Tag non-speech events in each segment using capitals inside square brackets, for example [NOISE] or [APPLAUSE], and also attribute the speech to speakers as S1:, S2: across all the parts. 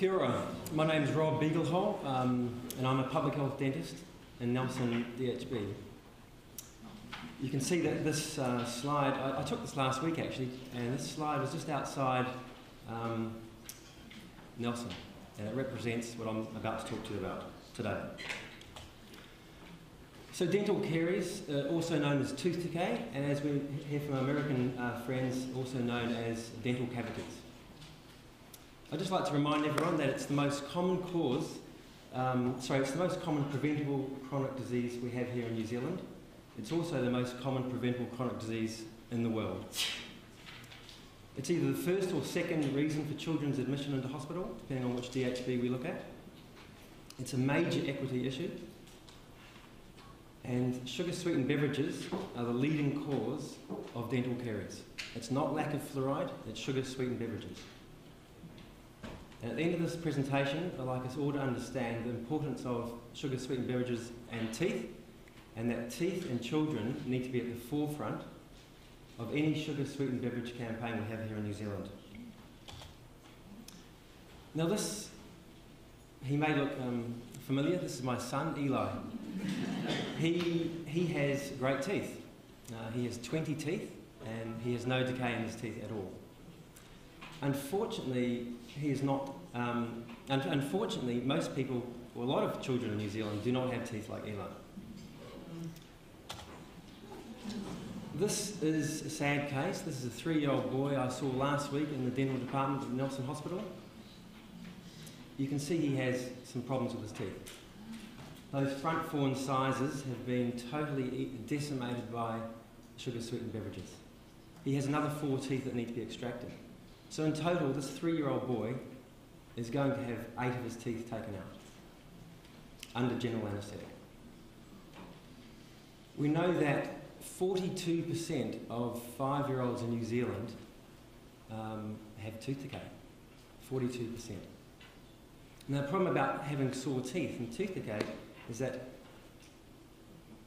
S1: Kia ora. My name is Rob Beaglehole, um, and I'm a public health dentist in Nelson DHB. You can see that this uh, slide, I, I, took this last week actually, and this slide was just outside um, Nelson, and it represents what I'm about to talk to you about today. So dental caries, uh, also known as tooth decay, and as we hear from American uh, friends, also known as dental cavities. I'd just like to remind everyone that it's the most common cause, um, sorry, it's the most common preventable chronic disease we have here in New Zealand. It's also the most common preventable chronic disease in the world. It's either the first or second reason for children's admission into hospital, depending on which DHB we look at. It's a major equity issue. And sugar sweetened beverages are the leading cause of dental caries. It's not lack of fluoride, it's sugar sweetened beverages. And at the end of this presentation, I'd like us all to understand the importance of sugar sweetened beverages and teeth, and that teeth and children need to be at the forefront of any sugar sweetened beverage campaign we have here in New Zealand. Now, this, he may look um, familiar. This is my son, Eli. he, he has great teeth. Uh, he has 20 teeth, and he has no decay in his teeth at all. Unfortunately, he is not. Um, un- unfortunately, most people, or a lot of children in New Zealand, do not have teeth like Eli. This is a sad case. This is a three year old boy I saw last week in the dental department at Nelson Hospital. You can see he has some problems with his teeth. Those front four incisors have been totally decimated by sugar sweetened beverages. He has another four teeth that need to be extracted. So in total, this three-year-old boy is going to have eight of his teeth taken out under general anaesthetic. We know that 42% of five-year-olds in New Zealand um, have tooth decay. 42%. Now the problem about having sore teeth and tooth decay is that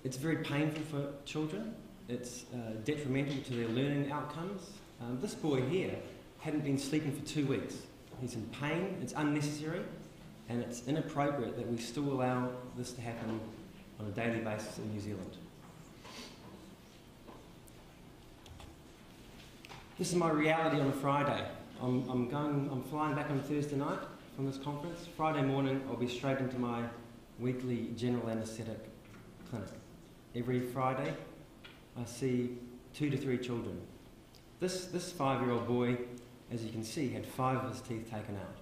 S1: it's very painful for children. It's uh, detrimental to their learning outcomes. Um, this boy here hadn't been sleeping for two weeks. He's in pain, it's unnecessary, and it's inappropriate that we still allow this to happen on a daily basis in New Zealand. This is my reality on a Friday. I'm, I'm, going, I'm flying back on Thursday night from this conference. Friday morning, I'll be straight into my weekly general anaesthetic clinic. Every Friday, I see two to three children. This, this five year old boy as you can see, had five of his teeth taken out.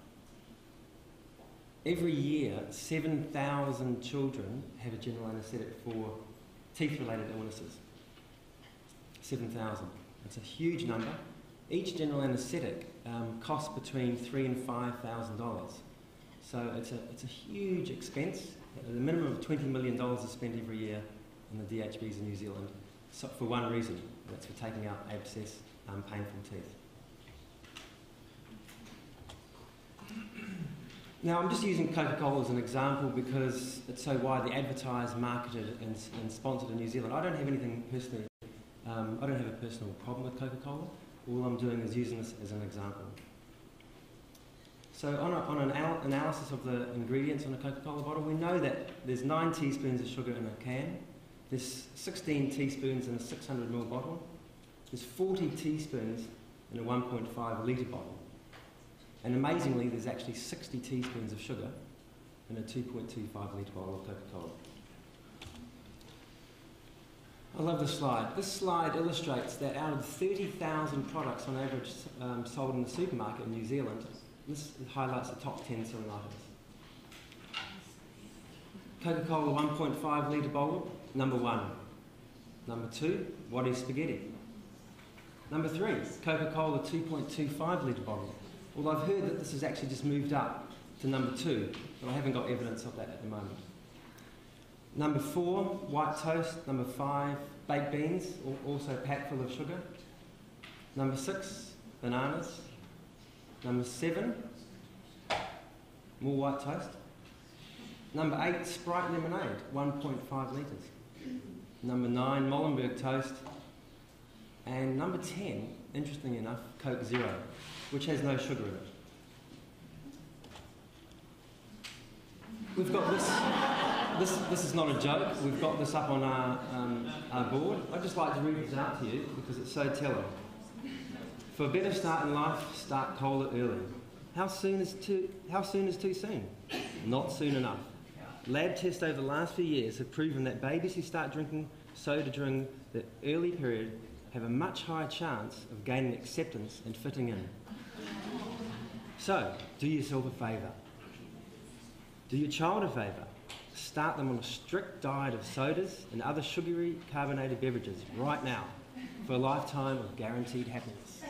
S1: Every year, 7,000 children have a general anaesthetic for teeth related illnesses. 7,000. That's a huge number. Each general anaesthetic um, costs between three and five thousand dollars. So it's a, it's a huge expense. The minimum of $20 million is spent every year in the DHBs in New Zealand so for one reason, that's for taking out abscess, um, painful teeth. Now, I'm just using Coca Cola as an example because it's so widely advertised, marketed, and, and sponsored in New Zealand. I don't have anything personally, um, I don't have a personal problem with Coca Cola. All I'm doing is using this as an example. So, on, a, on an al- analysis of the ingredients on a Coca Cola bottle, we know that there's 9 teaspoons of sugar in a can, there's 16 teaspoons in a 600 ml bottle, there's 40 teaspoons in a 1.5 litre bottle. And amazingly, there's actually 60 teaspoons of sugar in a 2.25 litre bottle of Coca Cola. I love this slide. This slide illustrates that out of 30,000 products on average um, sold in the supermarket in New Zealand, this highlights the top 10 selling items. Coca Cola 1.5 litre bottle, number one. Number two, Wattie's spaghetti? Number three, Coca Cola 2.25 litre bottle. Well, I've heard that this has actually just moved up to number two, but I haven't got evidence of that at the moment. Number four, white toast. Number five, baked beans, also packed full of sugar. Number six, bananas. Number seven, more white toast. Number eight, Sprite lemonade, 1.5 litres. Number nine, Molenberg toast. And number 10, interestingly enough, Coke Zero which has no sugar in it. we've got this, this. This is not a joke. We've got this up on our, um, our board. I'd just like to read this out to you because it's so telling. For a better start in life, start cola early. How soon is too? How soon is too soon? Not soon enough. Lab tests over the last few years have proven that babies who start drinking soda during the early period have a much higher chance of gaining acceptance and fitting in. So, do yourself a favour. Do your child a favour. Start them on a strict diet of sodas and other sugary carbonated beverages right now for a lifetime of guaranteed happiness.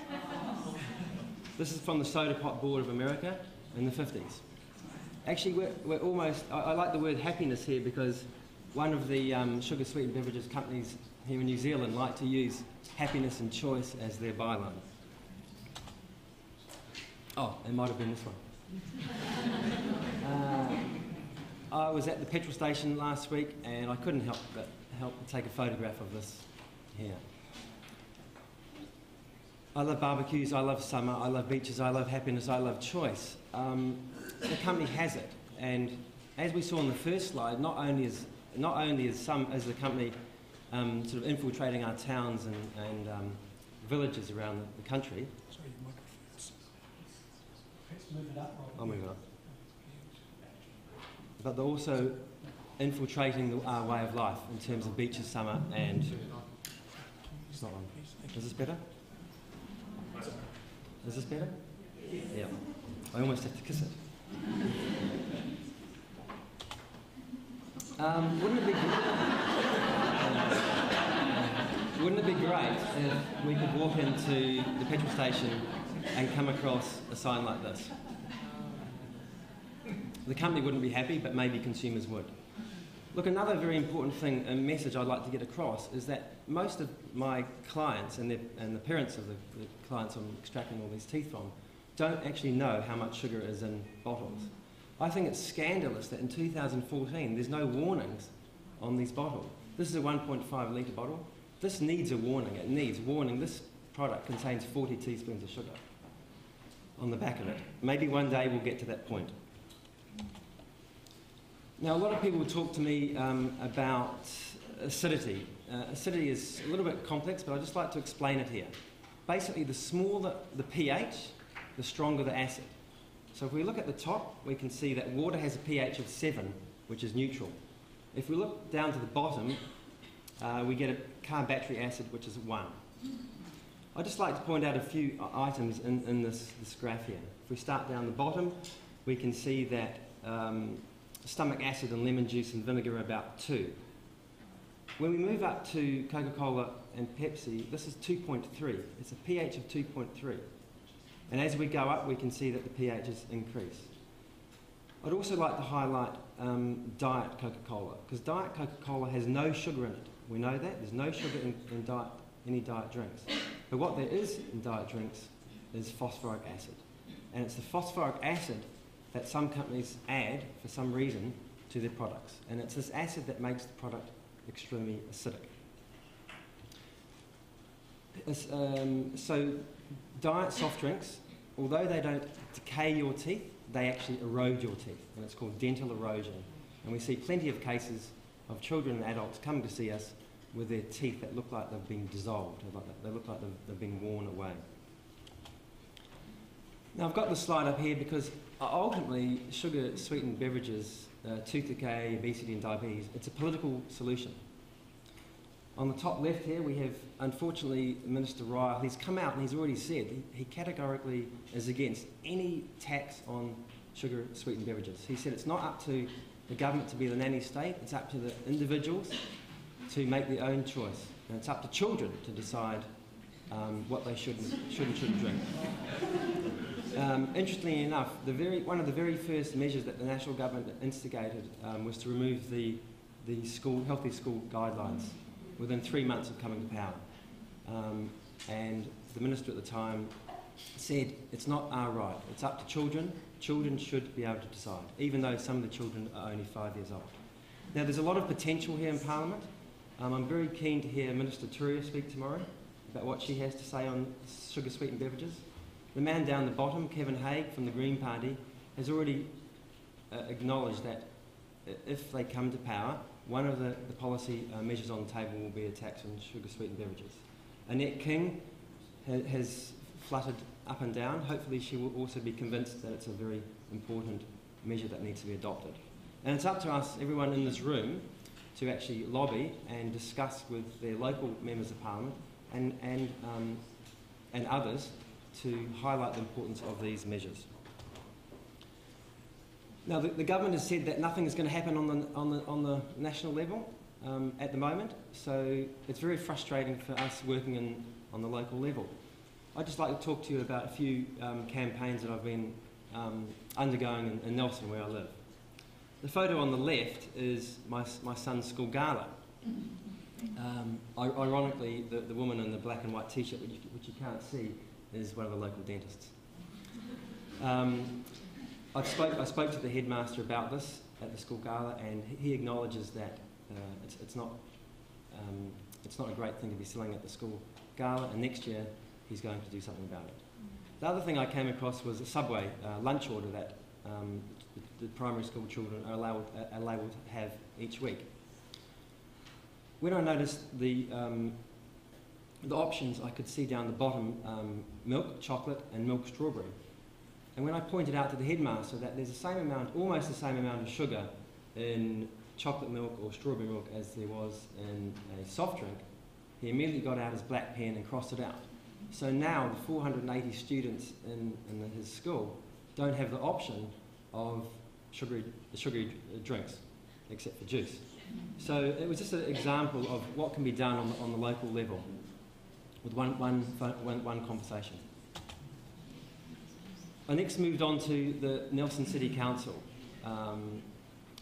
S1: This is from the Soda Pop Board of America in the 50s. Actually, we're, we're almost, I, I like the word happiness here because one of the um, sugar sweetened beverages companies here in New Zealand like to use happiness and choice as their byline. Oh, it might have been this one. Uh, I was at the petrol station last week and I couldn't help but help take a photograph of this here. I love barbecues, I love summer, I love beaches, I love happiness, I love choice. Um, the company has it, and as we saw on the first slide, not only is not only is some as the company um, sort of infiltrating our towns and, and um, villages around the country.
S2: Sorry, your microphone's. Let's move it up.
S1: I'll move it up. But they're also infiltrating the, our way of life in terms of beaches, summer, and it's not on. Is this better? Is this better? Yeah. I almost have to kiss it. Um, wouldn't it be [LAUGHS] wouldn't it be great if we could walk into the petrol station and come across a sign like this? The company wouldn't be happy, but maybe consumers would. Look, another very important thing, a message I'd like to get across, is that most of my clients and, and the parents of the, the clients I'm extracting all these teeth from don't actually know how much sugar is in bottles. I think it's scandalous that in 2014 there's no warnings on these bottles. This is a 1.5 litre bottle. This needs a warning. It needs warning. This product contains 40 teaspoons of sugar on the back of it. Maybe one day we'll get to that point. Now, a lot of people talk to me um, about acidity. Uh, acidity is a little bit complex, but I'd just like to explain it here. Basically, the smaller the pH, the stronger the acid. So if we look at the top, we can see that water has a pH of 7, which is neutral. If we look down to the bottom, uh, we get a carboxylic acid, which is 1. I'd just like to point out a few items in, in this, this graph here. If we start down the bottom, we can see that um, stomach acid and lemon juice and vinegar are about 2. When we move up to Coca-Cola and Pepsi, this is 2.3. It's a pH of 2.3. And as we go up, we can see that the pHs increase. I'd also like to highlight um, Diet Coca-Cola, because Diet Coca-Cola has no sugar in it. We know that. There's no sugar in, in diet, any diet drinks. But what there is in diet drinks is phosphoric acid. And it's the phosphoric acid that some companies add, for some reason, to their products. And it's this acid that makes the product extremely acidic. Um, so diet soft drinks, although they don't decay your teeth, they actually erode your teeth, and it's called dental erosion. And we see plenty of cases of children and adults coming to see us with their teeth that look like they've been dissolved, they look like they've, they've been worn away. Now I've got the slide up here because ultimately sugar sweetened beverages, uh, tooth decay, obesity and diabetes, it's a political solution. On the top left here, we have, unfortunately, Minister Ryall. He's come out and he's already said he, he categorically is against any tax on sugar sweetened beverages. He said it's not up to the government to be the nanny state, it's up to the individuals to make their own choice. And it's up to children to decide um, what they should and, should and shouldn't drink. Um, interestingly enough, the very, one of the very first measures that the national government instigated um, was to remove the, the school, healthy school guidelines within three months of coming to power. Um, and the minister at the time said, it's not our right, it's up to children. Children should be able to decide, even though some of the children are only five years old. Now, there's a lot of potential here in Parliament. Um, I'm very keen to hear Minister Turia speak tomorrow about what she has to say on sugar sweetened beverages. The man down the bottom, Kevin Hague from the Green Party, has already uh, acknowledged that if they come to power, one of the, the policy uh, measures on the table will be a tax on sugar sweetened beverages. Annette King ha- has fluttered up and down. Hopefully, she will also be convinced that it's a very important measure that needs to be adopted. And it's up to us, everyone in this room, to actually lobby and discuss with their local members of parliament and, and, um, and others to highlight the importance of these measures. Now, the, the government has said that nothing is going to happen on the, on the, on the national level um, at the moment, so it's very frustrating for us working in, on the local level. I'd just like to talk to you about a few um, campaigns that I've been um, undergoing in, in Nelson, where I live. The photo on the left is my, my son's school gala. Um, ironically, the, the woman in the black and white t-shirt, which you, which you can't see, is one of the local dentists. Um, I spoke, I spoke to the headmaster about this at the school gala, and he- he acknowledges that uh, it's, it's, not, um, it's not a great thing to be selling at the school gala, and next year he's going to do something about it. The other thing I came across was a Subway uh, lunch order that um, the, primary school children are allowed, are allowed to have each week. When I noticed the, um, the options, I could see down the bottom um, milk, chocolate, and milk strawberry. And when I pointed out to the headmaster that there's the same amount, almost the same amount of sugar in chocolate milk or strawberry milk as there was in a soft drink, he immediately got out his black pen and crossed it out. So now the 480 students in, in his school don't have the option of sugary, sugary drinks, except for juice. So it was just an example of what can be done on the, on the local level with one, one, one, one conversation. I next moved on to the Nelson City Council. Um,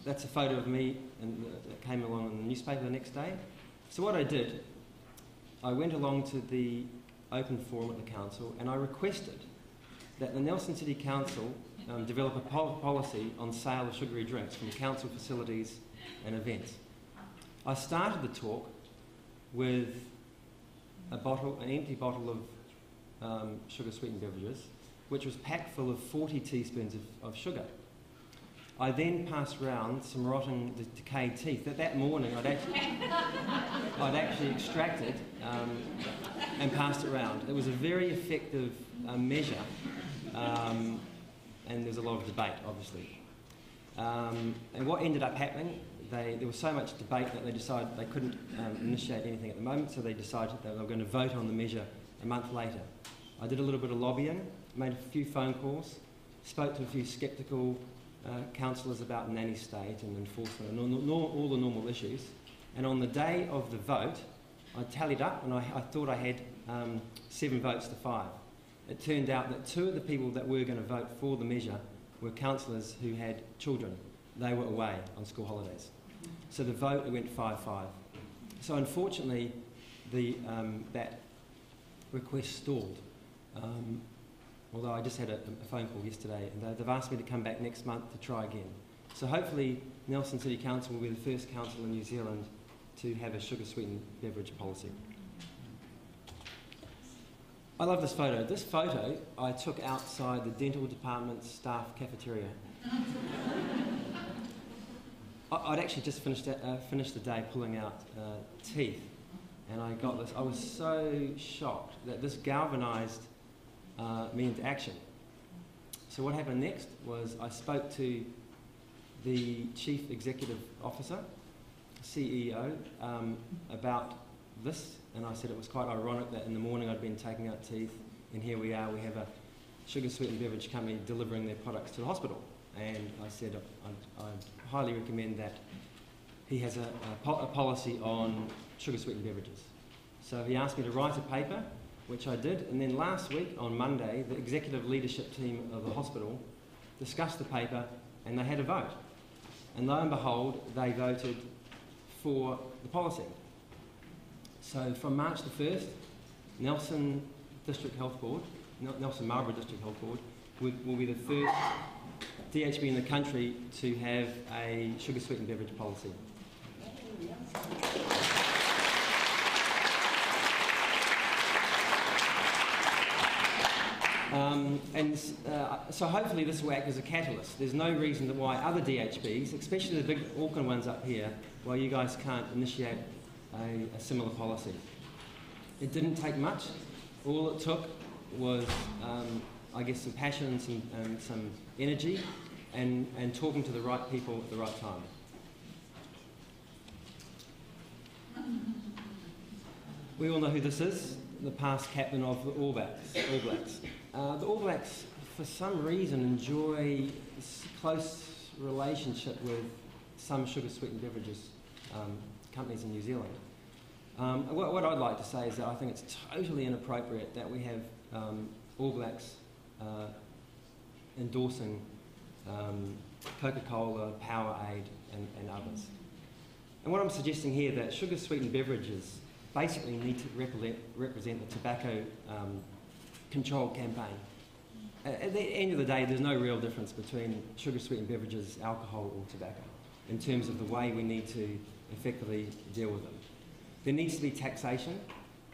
S1: that's a photo of me and that came along in the newspaper the next day. So what I did, I went along to the open forum at the council and I requested that the Nelson City Council um, develop a pol- policy on sale of sugary drinks from council facilities and events. I started the talk with a bottle, an empty bottle of um, sugar sweetened beverages, which was packed full of 40 teaspoons of, of sugar. I then passed round some rotten, de- decayed teeth that that morning I'd actually, [LAUGHS] I'd actually extracted um, and passed it around. It was a very effective uh, measure, um, and there was a lot of debate, obviously. Um, and what ended up happening, they, there was so much debate that they decided they couldn't um, initiate anything at the moment, so they decided that they were going to vote on the measure a month later. I did a little bit of lobbying, made a few phone calls, spoke to a few sceptical uh, councillors about nanny state and enforcement and all, all, all the normal issues. And on the day of the vote, I tallied up and I, I thought I had um, seven votes to five. It turned out that two of the people that were going to vote for the measure were councillors who had children. They were away on school holidays. So the vote went 5 5. So unfortunately, the, um, that request stalled. Um, although I just had a, a phone call yesterday and they- they've asked me to come back next month to try again. So hopefully, Nelson City Council will be the first council in New Zealand to have a sugar sweetened beverage policy. I love this photo. This photo I took outside the dental department staff cafeteria. [LAUGHS] I'd actually just finished, uh, finished the day pulling out uh, teeth, and I got this. I was so shocked that this galvanised uh, me into action. So what happened next was I spoke to the chief executive officer, CEO, um, about this, and I said it was quite ironic that in the morning I'd been taking out teeth, and here we are. We have a sugar sweetened beverage company delivering their products to the hospital, and I said I, highly recommend that he has a, a, po- a policy on sugar sweetened beverages. So he asked me to write a paper, which I did, and then last week on Monday, the executive leadership team of the hospital discussed the paper and they had a vote. And lo and behold, they voted for the policy. So from March the 1st, Nelson District Health Board, Nelson Marlborough District Health Board, will, will be the first DHB in the country to have a sugar sweetened beverage policy. Um, and uh, so hopefully this will act as a catalyst. There's no reason why other DHBs, especially the big Auckland ones up here, why you guys can't initiate a, a similar policy. It didn't take much. All it took was, um, I guess, some passion and some, and some energy and, and talking to the right people at the right time. We all know who this is, the past captain of the All Blacks. All Blacks. Uh, the All Blacks, for some reason, enjoy close relationship with some sugar sweetened beverages um, companies in New Zealand. Um, what, what, I'd like to say is that I think it's totally inappropriate that we have um, All Blacks uh, endorsing um, Coca-Cola, Powerade, and, and others. And what I'm suggesting here that sugar sweetened beverages basically need to represent, represent the tobacco um, control campaign. At the end of the day, there's no real difference between sugar sweetened beverages, alcohol, or tobacco in terms of the way we need to effectively deal with them. There needs to be taxation,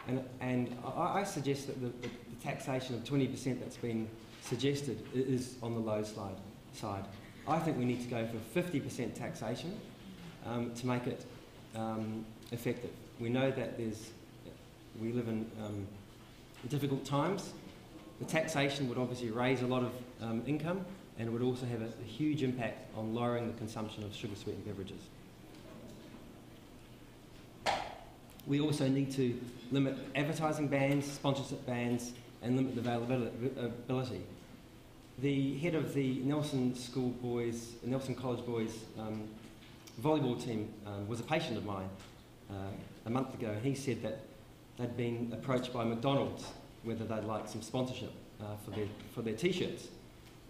S1: and, and I, I suggest that the, the, the taxation of 20% that's been suggested is on the low slide, side. I think we need to go for 50% taxation um, to make it um, effective. We know that there's, we live in um, difficult times. The taxation would obviously raise a lot of um, income and it would also have a, a huge impact on lowering the consumption of sugar sweetened beverages. We also need to limit advertising bans, sponsorship bans, and limit the availability. The head of the Nelson School Boys, Nelson College Boys um, volleyball team um, was a patient of mine uh, a month ago, and he said that they'd been approached by McDonald's whether they'd like some sponsorship uh, for their for their t-shirts,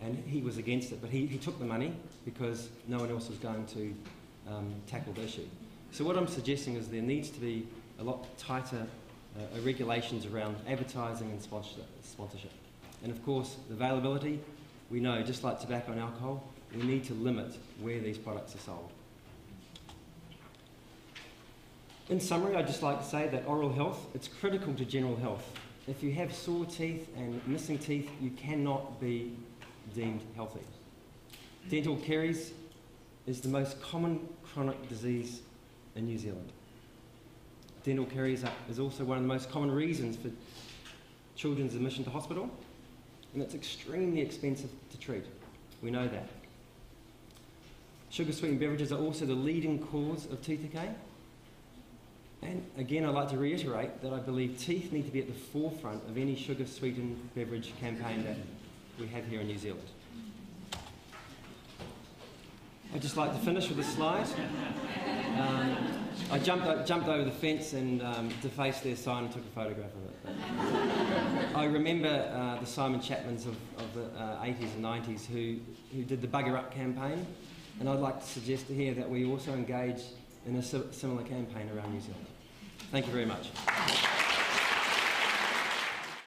S1: and he was against it, but he, he took the money because no one else was going to um, tackle the issue. So what I'm suggesting is there needs to be a lot tighter uh, regulations around advertising and sponsorship. And of course, the availability, we know, just like tobacco and alcohol, we need to limit where these products are sold. In summary, I'd just like to say that oral health, it's critical to general health. If you have sore teeth and missing teeth, you cannot be deemed healthy. Dental caries is the most common chronic disease in New Zealand. Dental caries is also one of the most common reasons for children's admission to hospital, and it's extremely expensive to treat. We know that. Sugar sweetened beverages are also the leading cause of tooth decay. And again, I'd like to reiterate that I believe teeth need to be at the forefront of any sugar sweetened beverage campaign that we have here in New Zealand. I'd just like to finish with a slide. Um, I jumped, jumped over the fence and um, defaced their sign and took a photograph of it. [LAUGHS] I remember uh, the Simon Chapmans of, of the uh, 80s and 90s who, who did the BUGA UP campaign, and I'd like to suggest here that we also engage in a similar campaign around New Zealand. Thank you very much.